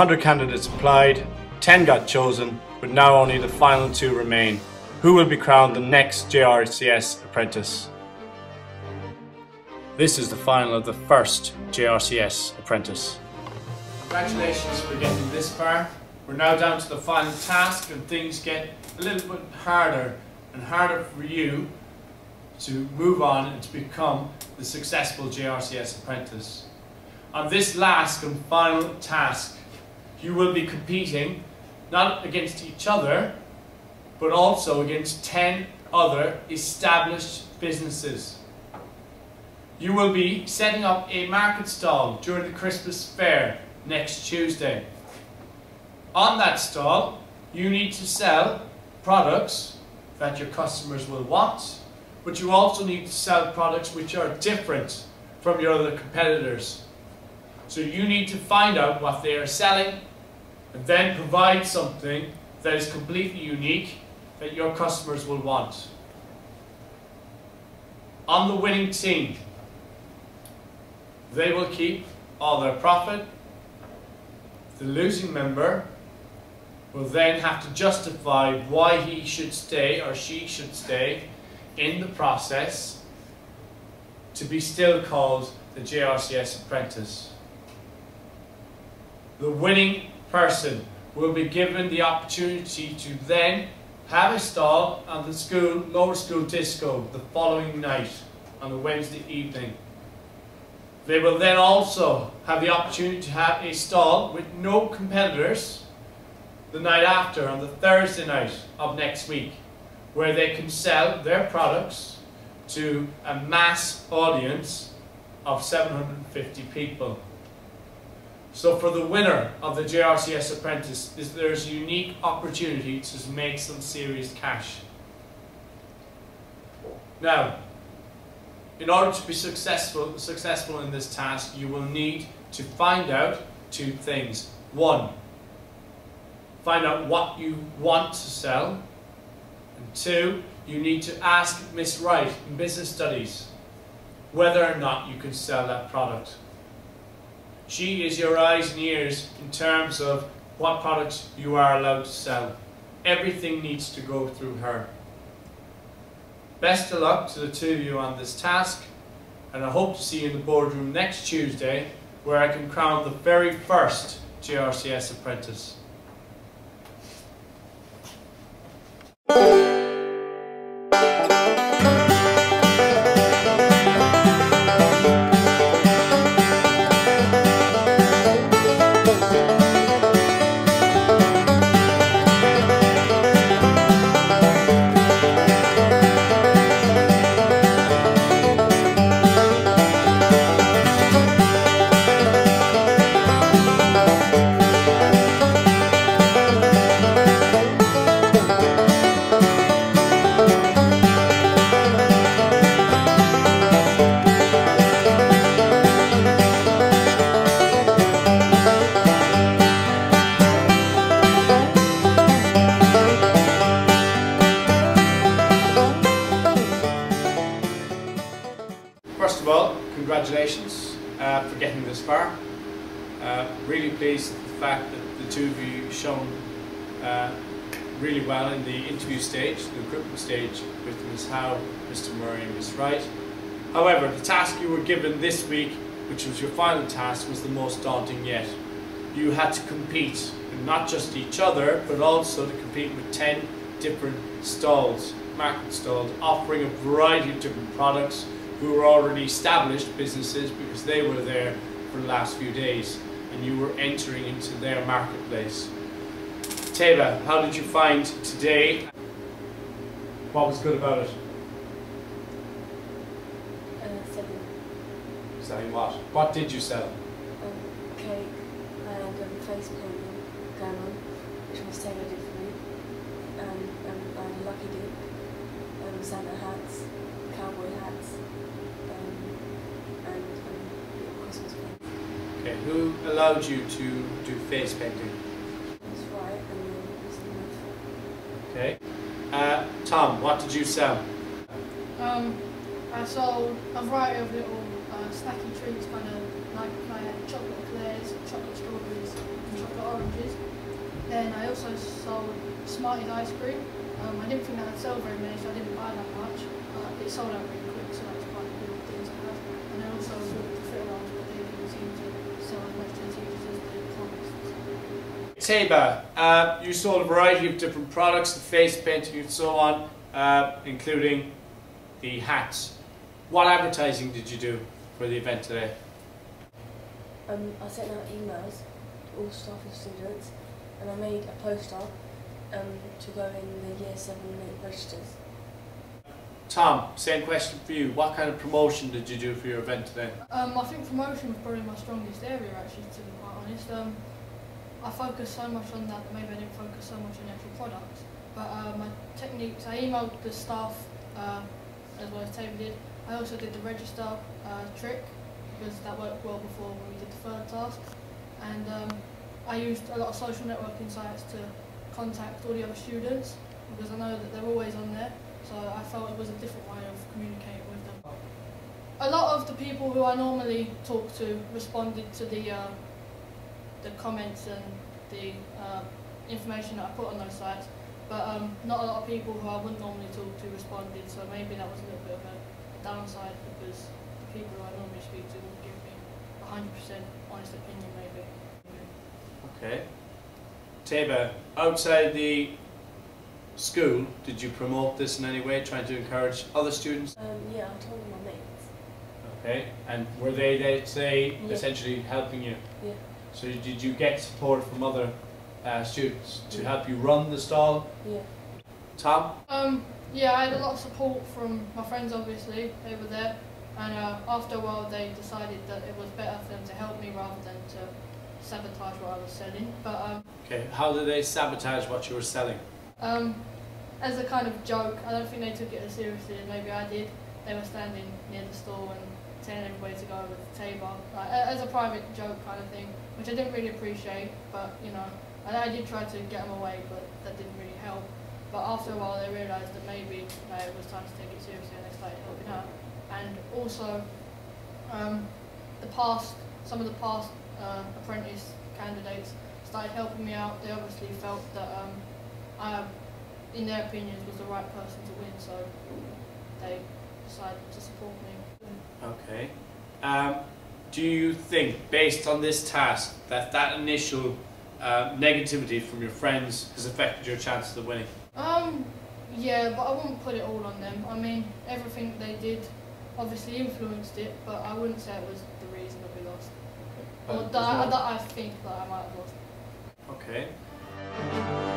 100 candidates applied, 10 got chosen, but now only the final two remain. Who will be crowned the next JRCS apprentice? This is the final of the first JRCS apprentice. Congratulations for getting this far. We're now down to the final task and things get a little bit harder and harder for you to move on and to become the successful JRCS apprentice. On this last and final task, you will be competing not against each other, but also against 10 other established businesses. You will be setting up a market stall during the Christmas fair next Tuesday. On that stall, you need to sell products that your customers will want, but you also need to sell products which are different from your other competitors. So you need to find out what they are selling and then provide something that is completely unique that your customers will want. On the winning team, they will keep all their profit. The losing member will then have to justify why he should stay or she should stay in the process to be still called the JRCS apprentice. The winning person will be given the opportunity to then have a stall on the school, lower school disco the following night on a Wednesday evening. They will then also have the opportunity to have a stall with no competitors the night after on the Thursday night of next week where they can sell their products to a mass audience of 750 people. So for the winner of the JRCS Apprentice, is there's a unique opportunity to make some serious cash. Now, in order to be successful, successful in this task, you will need to find out two things. One, find out what you want to sell. And two, you need to ask Miss Wright in Business Studies whether or not you can sell that product. She is your eyes and ears in terms of what products you are allowed to sell. Everything needs to go through her. Best of luck to the two of you on this task, and I hope to see you in the boardroom next Tuesday where I can crown the very first JRCS apprentice. Congratulations uh, for getting this far. Uh, really pleased with the fact that the two of you shone uh, really well in the interview stage, the recruitment stage with Ms Howe, Mr Murray and Ms Wright. However, the task you were given this week, which was your final task, was the most daunting yet. You had to compete, not just each other, but also to compete with 10 different stalls, market stalls, offering a variety of different products, who were already established businesses because they were there for the last few days and you were entering into their marketplace. Teva, how did you find today? What was good about it? Uh, selling. Selling what? What did you sell? Um, cake and um, face painting going which was Taylor did for me. Um, um, and Lucky Dip, Santa hats, cowboy hats, um, and um, Christmas. Okay, who allowed you to do face painting? That's right, and Okay. Uh, Tom, what did you sell? Um, I sold a variety of little uh, snacky treats, kind of like my chocolate eclairs, chocolate strawberries, and chocolate oranges. Then I also sold Smarties ice cream, um, I didn't think that I'd sell very many, so I didn't buy that much. Uh, it sold out really quick, so that's quite a good thing to have. And I also walked the fit around, but they didn't seem to sell as much to the teachers as they promised. Taba, uh, you sold a variety of different products, the face painting and so on, uh, including the hats. What advertising did you do for the event today? Um, I sent out emails to all staff and students, and I made a poster um, to go in the year 7 and 8 registers. Tom, same question for you. What kind of promotion did you do for your event today? Um, I think promotion was probably my strongest area actually, to be quite honest. Um, I focused so much on that that maybe I didn't focus so much on the actual products. But uh, my techniques, I emailed the staff uh, as well as Taylor did. I also did the register uh, trick because that worked well before when we did the third task. And um, I used a lot of social networking sites to contact all the other students because I know that they're always on there. So I felt it was a different way of communicating with them. A lot of the people who I normally talk to responded to the uh, the comments and the uh, information that I put on those sites, but um, not a lot of people who I wouldn't normally talk to responded. So maybe that was a little bit of a downside because the people who I normally speak to would give me a hundred percent honest opinion, maybe. Okay. Taba, outside the school, did you promote this in any way, trying to encourage other students? Um, yeah, I told them my mates. Okay. And were they, they say, Yeah. essentially helping you? Yeah. So did you get support from other uh, students to help you run the stall? Yeah. Tom? Um, yeah, I had a lot of support from my friends. Obviously, they were there, and uh, after a while, they decided that it was better for them to help me rather than to sabotage what I was selling. But um, Okay. How did they sabotage what you were selling? Um, as a kind of joke, I don't think they took it as seriously as maybe I did. They were standing near the store and telling everybody to go with the table, like as a private joke kind of thing, which I didn't really appreciate. But you know, and I did try to get them away, but that didn't really help. But after a while, they realised that maybe it was time to take it seriously, and they started helping out. And also, um, the past, some of the past uh, apprentice candidates started helping me out. They obviously felt that um, I, in their opinions, was the right person to win, so they decided to support me. Okay. Um, do you think, based on this task, that that initial uh, negativity from your friends has affected your chances of winning? Um, yeah, but I wouldn't put it all on them. I mean, everything they did obviously influenced it, but I wouldn't say it was the reason that we lost. Or that, I, that I think that I might have lost. Okay.